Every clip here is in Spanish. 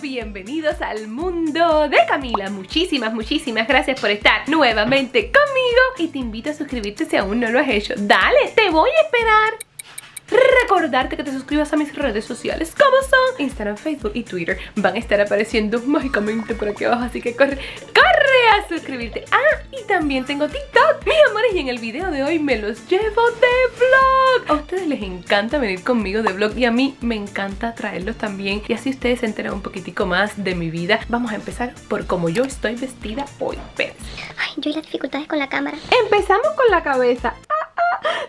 bienvenidos al mundo de Camila. Muchísimas, muchísimas gracias por estar nuevamente conmigo. Y te invito a suscribirte si aún no lo has hecho. Dale, te voy a esperar Recordarte que te suscribas a mis redes sociales como son Instagram, Facebook y Twitter. Van a estar apareciendo mágicamente por aquí abajo Así que corre, corre a suscribirte. Ah, y también tengo TikTok. Mis amores, y en el video de hoy me los llevo de vlog. A ustedes les encanta venir conmigo de vlog Y a mí me encanta traerlos también. Y así ustedes se enteran un poquitico más de mi vida. Vamos a empezar por cómo yo estoy vestida hoy. Espérense. Ay, yo y las dificultades con la cámara. Empezamos con la cabeza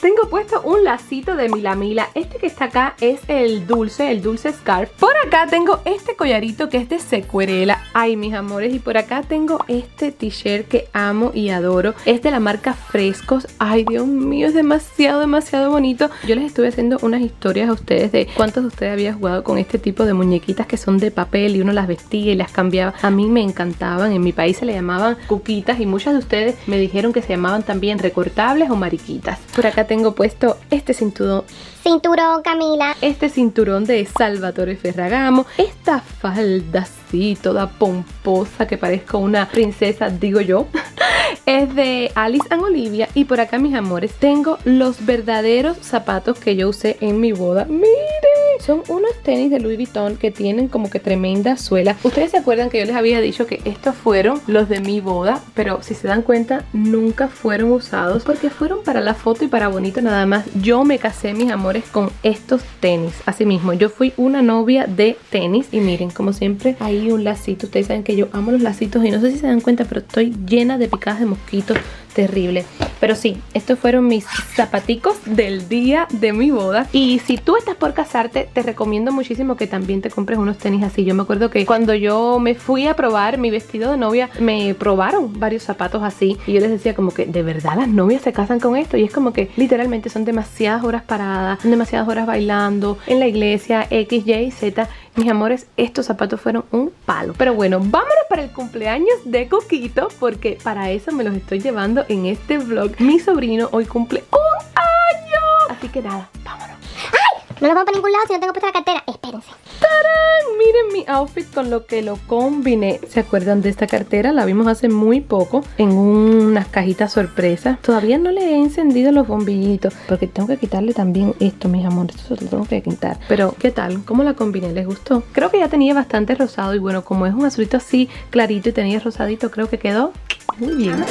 tengo puesto un lacito de Milamila. Este que está acá es el dulce, el dulce scarf. Por acá tengo este collarito que es de secuerela. Ay, mis amores. Y por acá tengo este t-shirt que amo y adoro. Es de la marca Frescos. Ay, Dios mío, es demasiado, demasiado bonito. Yo les estuve haciendo unas historias a ustedes de cuántos de ustedes habían jugado con este tipo de muñequitas que son de papel y uno las vestía y las cambiaba. A mí me encantaban. En mi país se le llamaban cuquitas y muchas de ustedes me dijeron que se llamaban también recortables o mariquitas. Por acá tengo puesto este cinturón Cinturón, Camila. Este cinturón de Salvatore Ferragamo. Esta falda así, toda pomposa, que parezca una princesa, digo yo. es de Alice and Olivia. Y por acá, mis amores, tengo los verdaderos zapatos que yo usé en mi boda. ¡Miren! Son unos tenis de Louis Vuitton que tienen como que tremenda suela. Ustedes se acuerdan que yo les había dicho que estos fueron los de mi boda, pero si se dan cuenta, nunca fueron usados porque fueron para la foto y para bonito nada más. Yo me casé, mis amores con estos tenis. Así mismo, yo fui una novia de tenis y miren, como siempre, hay un lacito. Ustedes saben que yo amo los lacitos y no sé si se dan cuenta, pero estoy llena de picadas de mosquitos terrible. Pero sí, estos fueron mis zapaticos del día de mi boda. Y si tú estás por casarte, te recomiendo muchísimo que también te compres unos tenis así. Yo me acuerdo que cuando yo me fui a probar mi vestido de novia, me probaron varios zapatos así. Y yo les decía como que, ¿de verdad las novias se casan con esto? Y es como que literalmente son demasiadas horas paradas, son demasiadas horas bailando en la iglesia, X, Y, Z. Mis amores, estos zapatos fueron un palo. Pero bueno, vámonos para el cumpleaños de Coquito porque para eso me los estoy llevando en este vlog. Mi sobrino hoy cumple un año. Así que nada, vámonos. ¡Ay! No lo vamos para ningún lado si no tengo puesta la cartera. Espérense. ¡Tarán! Miren mi outfit con lo que lo combiné. ¿Se acuerdan de esta cartera? La vimos hace muy poco en unas cajitas sorpresa. Todavía no le he encendido los bombillitos porque tengo que quitarle también esto, mis amores. Esto se lo tengo que quitar. Pero, ¿qué tal? ¿Cómo la combiné? ¿Les gustó? Creo que ya tenía bastante rosado y bueno, como es un azulito así clarito y tenía rosadito, creo que quedó muy bien.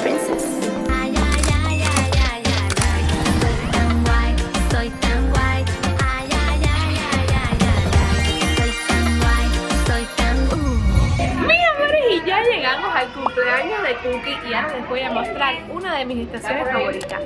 Cumpleaños de Cookie y ahora les voy a mostrar una de mis estaciones favoritas.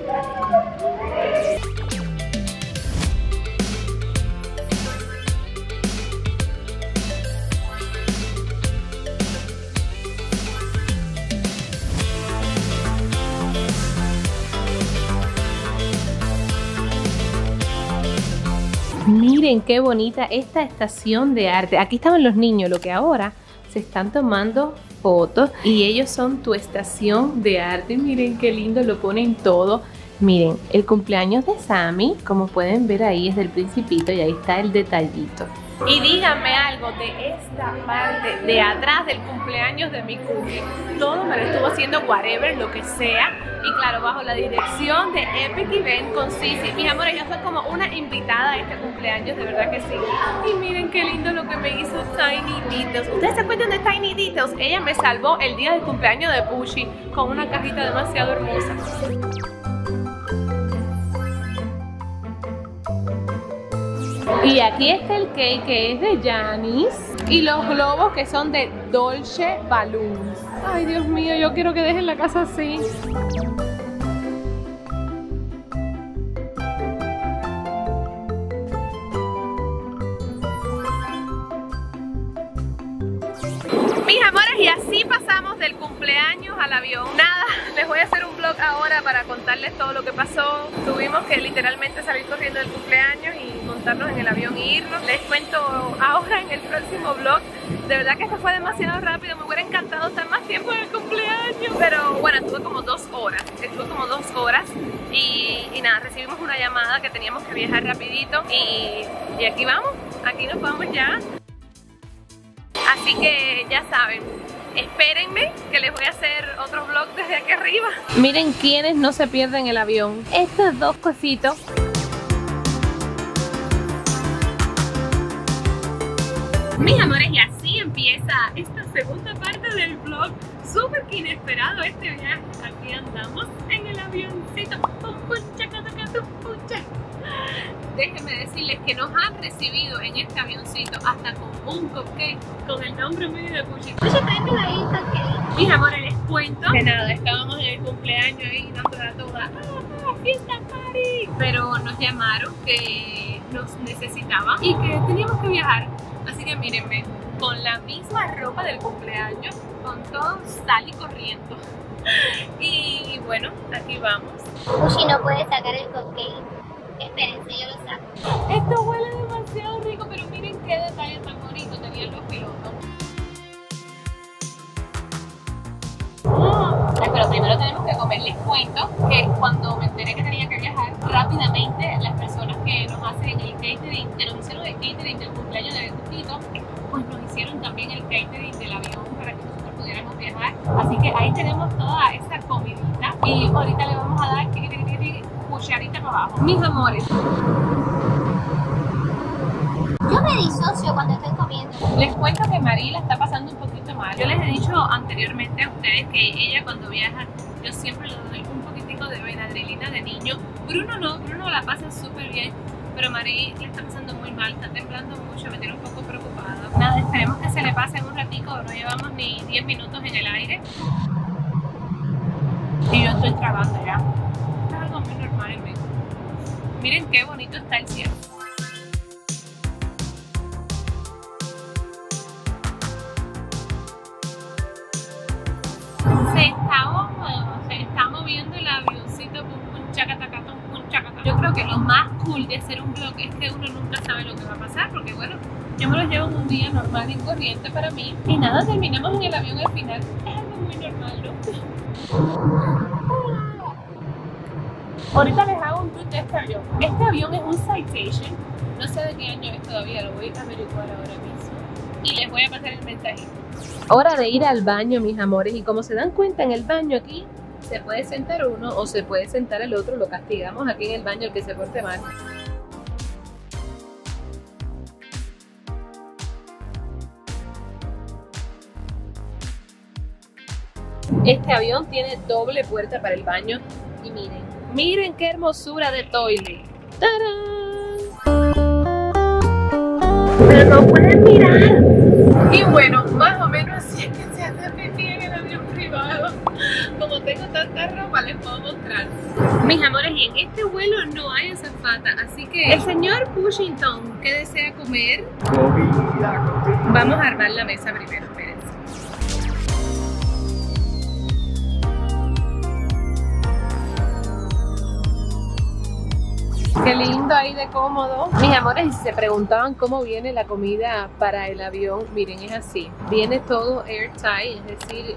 Miren qué bonita esta estación de arte. Aquí estaban los niños, lo que ahora se están tomando fotos y ellos son tu estación de arte. Miren qué lindo, lo ponen todo. Miren, el cumpleaños de Sammy, como pueden ver ahí es del principito y ahí está el detallito. Y díganme algo de esta parte de atrás del cumpleaños de mi cookie. Todo me lo estuvo haciendo whatever, lo que sea. Y claro, bajo la dirección de Epic Event con Sisi. Mis amores, yo soy como una invitada a este cumpleaños, de verdad que sí. Y miren qué lindo lo que me hizo Tiny Details. ¿Ustedes se acuerdan de Tiny Details? Ella me salvó el día del cumpleaños de Pushy con una cajita demasiado hermosa. Y aquí está el cake que es de Janis y los globos que son de Dolce Balloons. Ay, Dios mío, yo quiero que dejen la casa así. Mis amores, y así pasamos del cumpleaños al avión. Nada, les voy a hacer un vlog ahora para contarles todo lo que pasó. Tuvimos que literalmente salir corriendo del cumpleaños y montarnos en el avión e irnos. Les cuento ahora en el próximo vlog. De verdad que esto fue demasiado rápido, me hubiera encantado estar más tiempo en el cumpleaños. Pero bueno, estuve como dos horas, estuve como dos horas y, nada, recibimos una llamada que teníamos que viajar rapidito y, y aquí vamos, aquí nos vamos ya Así que ya saben, espérenme que les voy a hacer otro vlog desde aquí arriba. Miren quiénes no se pierden el avión. Estos dos cositos. Mis amores, y así empieza esta segunda parte del vlog. Súper que inesperado este viaje. Aquí andamos en el avioncito. Déjenme decirles que nos han recibido en este avioncito hasta con un cupcake con el nombre medio de Puchi. Mis amores, les cuento que nada, estábamos en el cumpleaños ahí dándola toda. ¡Ah, fiesta party! Pero nos llamaron que nos necesitaban y que teníamos que viajar. Que mírenme, con la misma ropa del cumpleaños, con todo sal y corriendo. Y bueno, aquí vamos. Pushi no puede sacar el cupcake. Espérense, yo lo saco. Esto huele demasiado rico, pero miren qué detalle tan bonito tenían los pilotos. Pero primero tenemos que comer. Les cuento que cuando me enteré que tenía que viajar, rápidamente las personas catering, que nos hicieron el catering del cumpleaños de Betutito, pues nos hicieron también el catering del avión para que nosotros pudiéramos viajar. Así que ahí tenemos toda esa comidita y ahorita le vamos a dar cucharita para abajo. Mis amores, Yo me disocio cuando estoy comiendo. les cuento que Marí la está pasando un poquito mal. Yo les he dicho anteriormente a ustedes que ella cuando viaja, yo siempre le doy un poquitico de benadrelina de niño. Bruno no, Bruno la pasa súper bien, pero Marí le está pasando muy mal, está temblando mucho, me tiene un poco preocupada. Nada, esperemos que se le pase en un ratico, no llevamos ni 10 minutos en el aire. Y yo estoy trabando ya. Es algo muy normal en México. Miren qué bonito está el cielo. Creo que lo más cool de hacer un vlog es que uno nunca sabe lo que va a pasar, porque bueno, yo me lo llevo en un día normal y corriente para mí. Y nada, terminamos en el avión al final. Es algo muy normal, ¿no? Ahorita les hago un tour de este avión. Este avión es un Citation. No sé de qué año es todavía, lo voy a averiguar ahora mismo. Y les voy a pasar el mensajito. Hora de ir al baño, mis amores. Y como se dan cuenta, en el baño aquí se puede sentar uno o se puede sentar el otro. Lo castigamos aquí en el baño el que se porte mal. Este avión tiene doble puerta para el baño. Y miren, miren qué hermosura de toilet. ¡Tarán! Pero no pueden mirar. Y bueno, más o menos así es que tengo tanta ropa, les puedo mostrar. Mis amores, y en este vuelo no hay azafata, así que el señor Pushington, ¿qué desea comer? Vamos a armar la mesa primero, espérense. Qué lindo ahí de cómodo. Mis amores, y si se preguntaban cómo viene la comida para el avión, miren, es así. Viene todo airtight, es decir,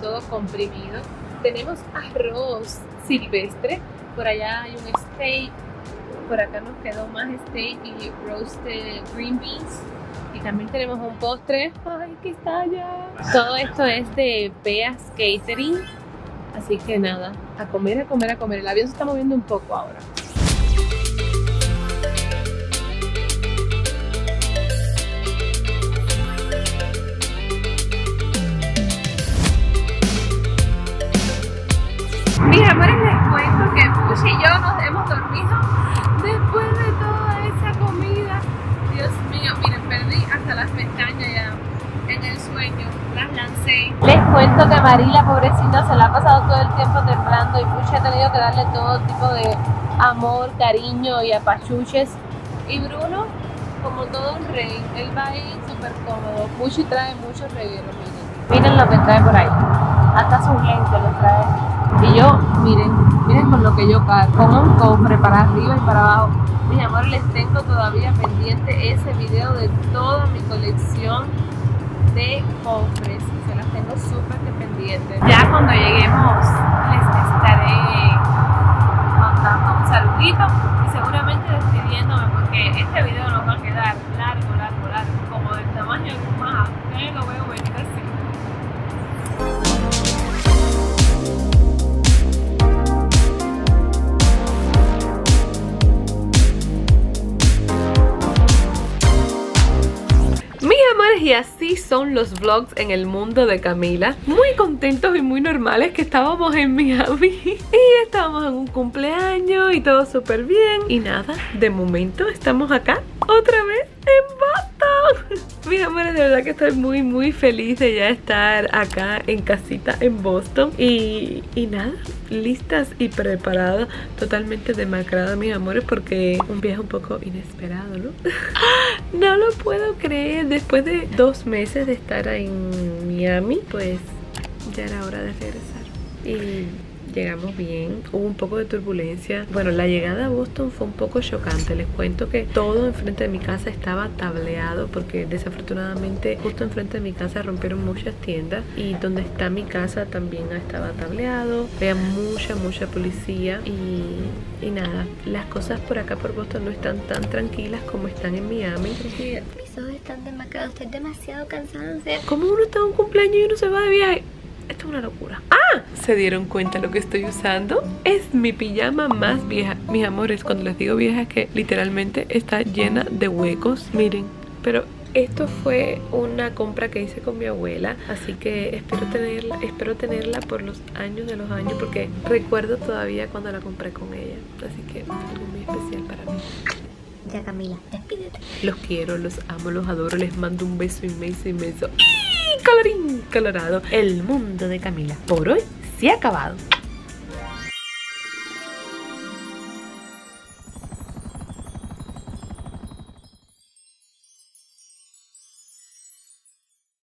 todo comprimido. Tenemos arroz silvestre, por allá hay un steak, por acá nos quedó más steak y roasted green beans. Y también tenemos un postre. ¡Ay, qué está allá! Todo esto es de Beas Catering. Así que nada, a comer, a comer, a comer. El avión se está moviendo un poco ahora. Cuento que Marila, pobrecita, se la ha pasado todo el tiempo temblando y Push ha tenido que darle todo tipo de amor, cariño y apachuches. Y Bruno, como todo un rey, él va ahí súper cómodo. Pushi trae muchos regueros, miren. Miren lo que trae por ahí. Hasta su gente lo trae. Y yo, miren, miren con lo que yo cargo. Con un cofre para arriba y para abajo. Mis amores, les tengo todavía pendiente ese video de toda mi colección de cofres. Se las tengo súper que pendientes. Ya cuando lleguemos les estaré mandando un saludito y seguramente despidiéndome porque este video nos va a quedar largo, largo, largo, como del tamaño de un majaté. amores, y así son los vlogs en el mundo de Camila. Muy contentos y muy normales que estábamos en Miami y estábamos en un cumpleaños y todo súper bien. Y nada, de momento estamos acá otra vez en Boston. Mis amores, de verdad que estoy muy, muy feliz de ya estar acá en casita en Boston. Y, y nada, listas y preparadas, totalmente demacrada, mis amores, porque un viaje un poco inesperado, ¿no? no lo puedo creer. Después de dos meses de estar en Miami, pues ya era hora de regresar. Y llegamos bien, hubo un poco de turbulencia. Bueno, la llegada a Boston fue un poco chocante. Les cuento que todo enfrente de mi casa estaba tableado porque desafortunadamente justo enfrente de mi casa rompieron muchas tiendas y donde está mi casa también estaba tableado. Había mucha, mucha policía y, y nada, las cosas por acá por Boston no están tan tranquilas como están en Miami. Mis ojos están demacrados, estoy demasiado cansada. Como uno está en un cumpleaños y uno se va de viaje? Esto es una locura. ¡Ah! ¿Se dieron cuenta lo que estoy usando? Es mi pijama más vieja. Mis amores, cuando les digo vieja es que literalmente está llena de huecos. Miren, pero esto fue una compra que hice con mi abuela, así que espero tenerla, espero tenerla por los años de los años porque recuerdo todavía cuando la compré con ella, así que algo muy especial para mí. Ya Camila, despídete. Los quiero, los amo, los adoro, les mando un beso inmenso, inmenso. Colorado, el mundo de Camila. Por hoy se ha acabado.